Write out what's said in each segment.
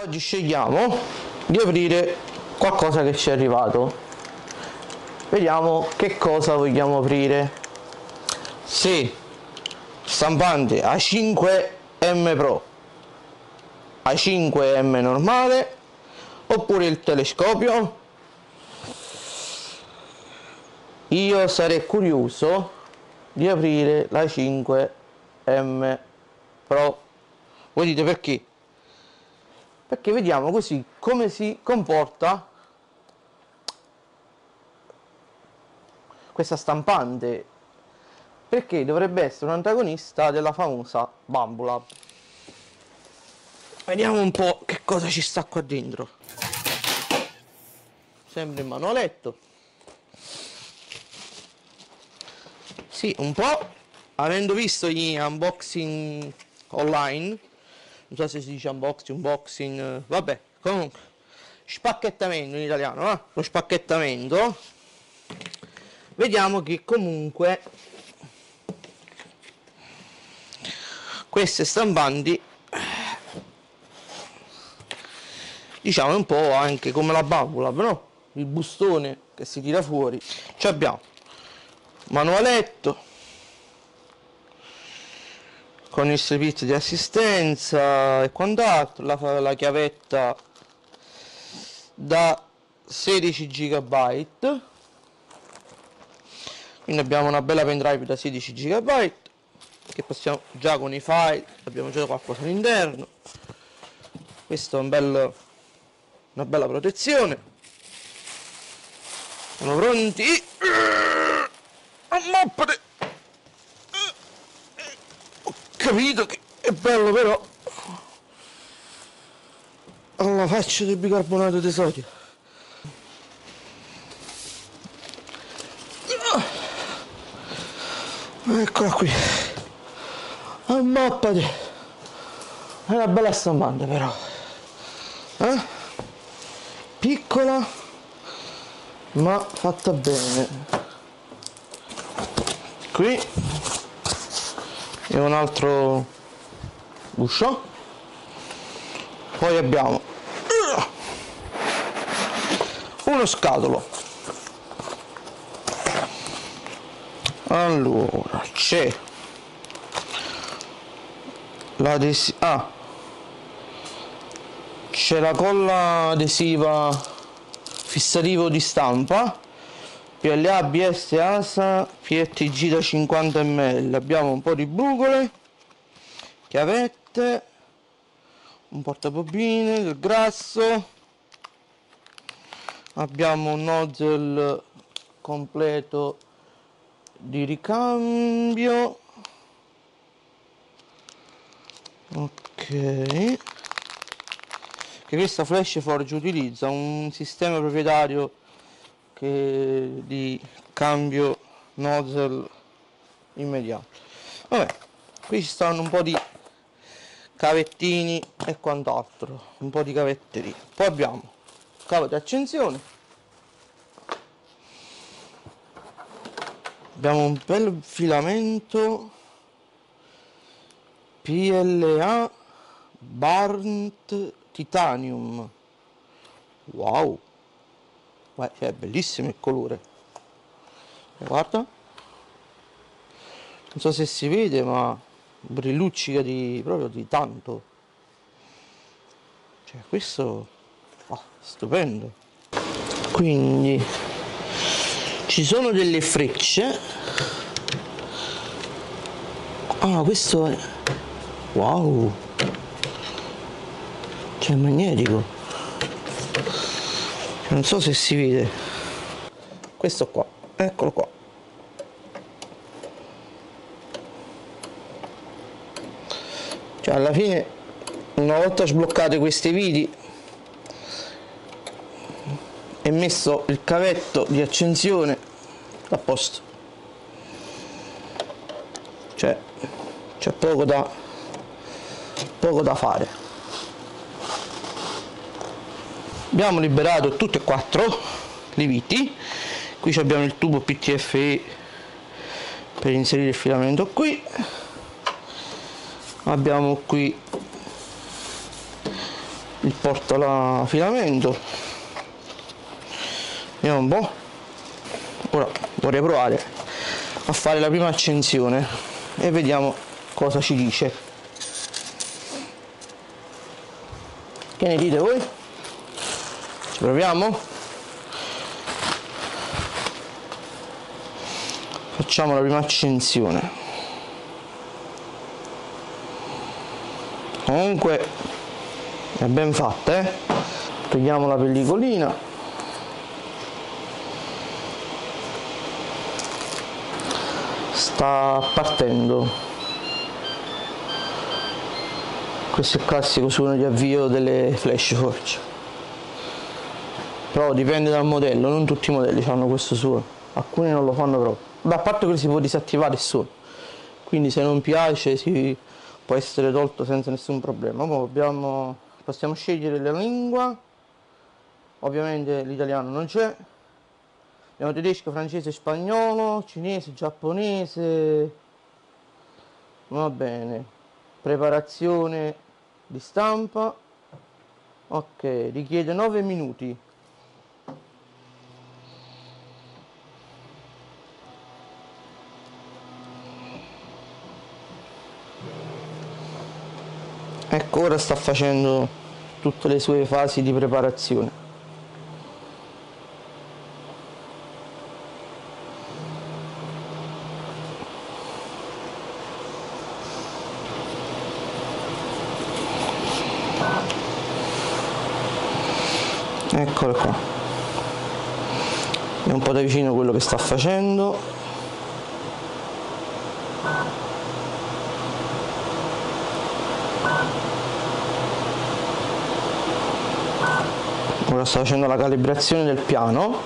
Oggi scegliamo di aprire qualcosa che ci è arrivato. Vediamo che cosa vogliamo aprire. Se stampante A5M Pro, A5M normale oppure il telescopio. Io sarei curioso di aprire la 5M Pro. Voi dite perché? Perché vediamo così come si comporta questa stampante. Perché dovrebbe essere un antagonista della famosa Bambula vediamo un po' che cosa ci sta qua dentro. Sempre il manualetto sì un po' avendo visto gli unboxing online non so se si dice unboxing, unboxing, eh, vabbè, comunque, spacchettamento in italiano, eh? lo spacchettamento, vediamo che comunque queste stampanti diciamo un po' anche come la bambola però il bustone che si tira fuori. Ci abbiamo manualetto con il servizio di assistenza e quant'altro, la, la chiavetta da 16 GB quindi abbiamo una bella pendrive da 16 GB che possiamo già con i file abbiamo già qualcosa all'interno. Questo è un bel, una bella protezione. Siamo pronti. Ammoppate capito che è bello però. Alla faccia del bicarbonato di sodio. Eccola qui. Ammappati. È una bella stampante però. Eh? piccola ma fatta bene. Qui e un altro uscio poi abbiamo uno scatolo. Allora c'è l'adesiva ah, c'è la colla adesiva fissativo di stampa PLA, ABS, ASA, PETG da 50 ml abbiamo un po' di bucole chiavette un portabobine del grasso. Abbiamo un nozzle completo di ricambio. Ok. Che questa flash forge utilizza un sistema proprietario che di cambio nozzle immediato. Vabbè qui ci stanno un po' di cavettini e quant'altro un po' di cavetterie. Poi abbiamo cavo di accensione. Abbiamo un bel filamento PLA Barnt Titanium. Wow Cioè, è bellissimo il colore. Guarda. Non so se si vede ma brilluccica di proprio di tanto. Cioè questo oh, stupendo. Quindi ci sono delle frecce. Ah questo è wow. Cioè magnetico non so se si vede. Questo qua. Eccolo qua. Cioè alla fine una volta sbloccate questi viti e messo il cavetto di accensione a posto. Cioè c'è poco da poco da fare abbiamo liberato tutti e quattro i viti. Qui abbiamo il tubo PTFE per inserire il filamento qui. Il portafilamento vediamo un po' ora vorrei provare a fare la prima accensione e vediamo cosa ci dice. Che ne dite voi? Ci proviamo? facciamo la prima accensione comunque è ben fatta eh? togliamo la pellicolina sta partendo questo è il classico suono di avvio delle flash forge però dipende dal modello non tutti i modelli hanno questo suono alcuni non lo fanno proprio Beh, a parte che si può disattivare il suono quindi se non piace si può essere tolto senza nessun problema. Abbiamo, possiamo scegliere la lingua. Ovviamente l'italiano non c'è. Abbiamo tedesco, francese, spagnolo, cinese, giapponese. Va bene. Preparazione di stampa. Ok richiede 9 minuti ecco ora sta facendo tutte le sue fasi di preparazione. Eccolo qua. È un po' da vicino quello che sta facendo ora sto facendo la calibrazione del piano.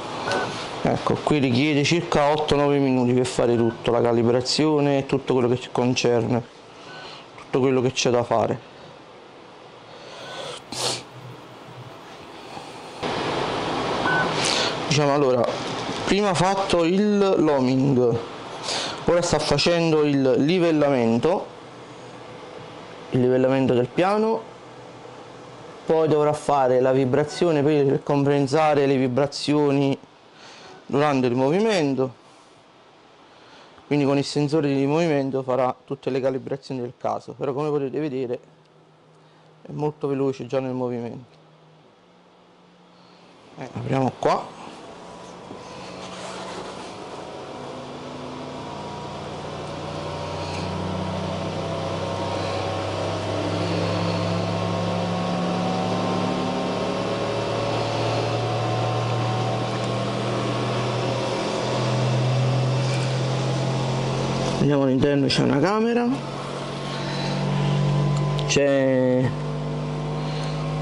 Ecco qui richiede circa 8-9 minuti per fare tutto la calibrazione e tutto quello che ci concerne tutto quello che c'è da fare. Diciamo allora prima fatto il loaming ora sta facendo il livellamento il livellamento del piano poi dovrà fare la vibrazione per compensare le vibrazioni durante il movimento. Quindi con il sensore di movimento farà tutte le calibrazioni del caso. Però come potete vedere è molto veloce già nel movimento. Eh, apriamo qua vediamo all'interno c'è una camera. C'è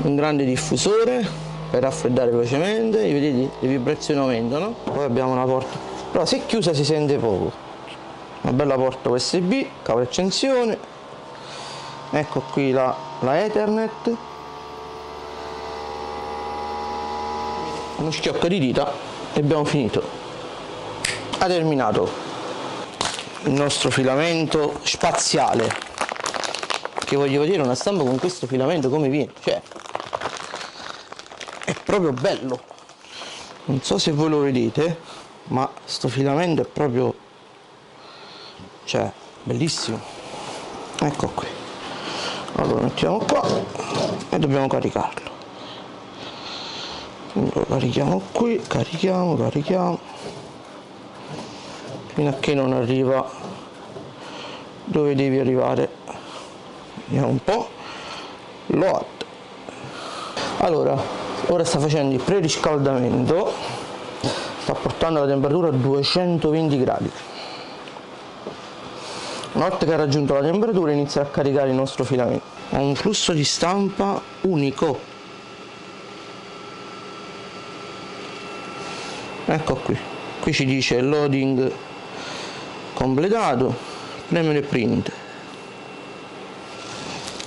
un grande diffusore per raffreddare velocemente vedete le vibrazioni aumentano poi abbiamo una porta. Però se chiusa si sente poco. Una bella porta usb cavo accensione. Ecco qui la, la ethernet. Uno schiocco di dita e abbiamo finito. Ha terminato il nostro filamento spaziale. Che voglio vedere una stampa con questo filamento come viene cioè è proprio bello. Non so se voi lo vedete ma sto filamento è proprio cioè bellissimo. Ecco qui. Allora mettiamo qua e dobbiamo caricarlo. Lo carichiamo qui carichiamo carichiamo fino a che non arriva dove devi arrivare. Vediamo un po' load. Allora ora sta facendo il preriscaldamento. Sta portando la temperatura a 220 gradi. Una volta che ha raggiunto la temperatura inizia a caricare il nostro filamento. Ha un flusso di stampa unico. Ecco qui. Qui ci dice loading completato premere print.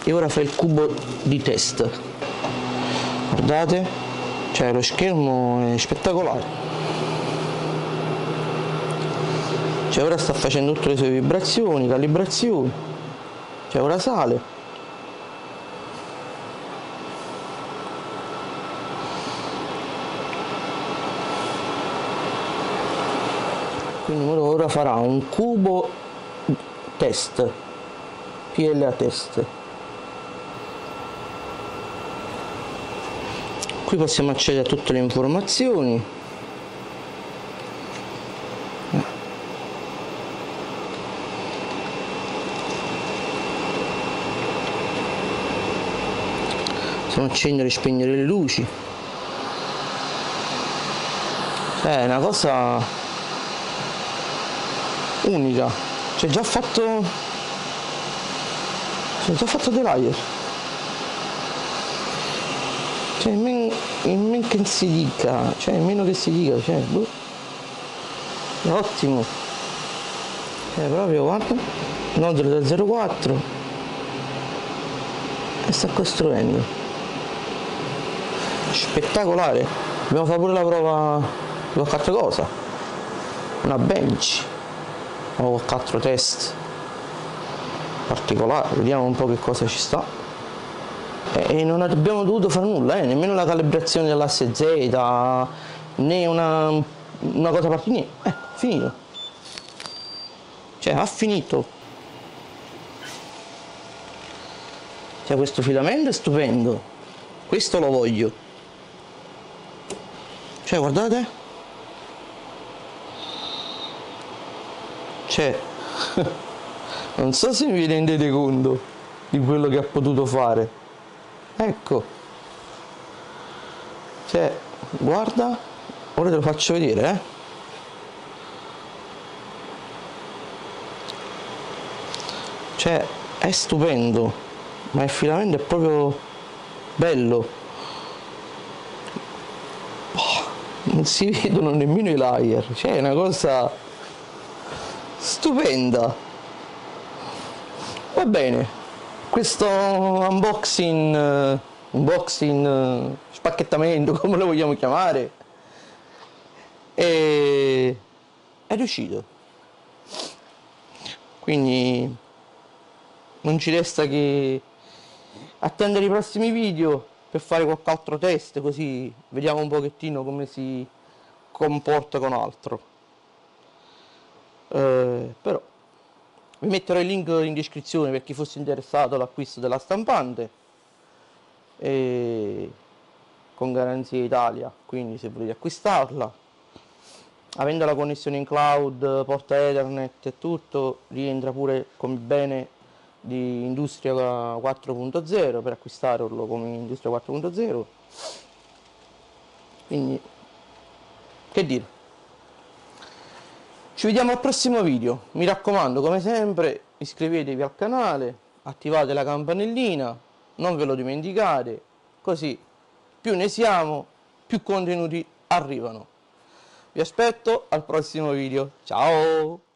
E ora fa il cubo di test. Guardate cioè lo schermo è spettacolare. Cioè ora sta facendo tutte le sue vibrazioni calibrazioni. Cioè ora sale quindi ora farà un cubo test PLA test. Qui possiamo accedere a tutte le informazioni. Possiamo accendere e spegnere le luci. È una cosa unica. C'è già fatto c'è già fatto dell'air cioè in men, men che si dica cioè meno che si dica cioè boh. è ottimo. Cioè proprio guarda nodule da 04 e sta costruendo. Spettacolare. Abbiamo fatto pure la prova con qualche cosa? Una bench o quattro test particolari vediamo un po' che cosa ci sta. E non abbiamo dovuto fare nulla eh, nemmeno la calibrazione dell'asse Z né una, una cosa particolare eh, finito. Cioè ha finito. Cioè questo filamento è stupendo. Questo lo voglio. Cioè guardate cioè non so se vi rendete conto di quello che ha potuto fare. Ecco. Cioè guarda ora te lo faccio vedere eh. Cioè è stupendo ma il filamento è proprio bello. Non si vedono nemmeno i layer. Cioè è una cosa stupenda. Va bene. Questo unboxing uh, unboxing uh, spacchettamento come lo vogliamo chiamare è, è riuscito. Quindi non ci resta che attendere i prossimi video per fare qualche altro test così vediamo un pochettino come si comporta con altro eh, però vi metterò il link in descrizione per chi fosse interessato all'acquisto della stampante. E con garanzia Italia quindi se volete acquistarla. Avendo la connessione in cloud porta ethernet e tutto rientra pure come bene di Industria 4.0 per acquistarlo come Industria 4.0 quindi che dire ci vediamo al prossimo video. Mi raccomando come sempre iscrivetevi al canale attivate la campanellina non ve lo dimenticate così più ne siamo più contenuti arrivano. Vi aspetto al prossimo video. Ciao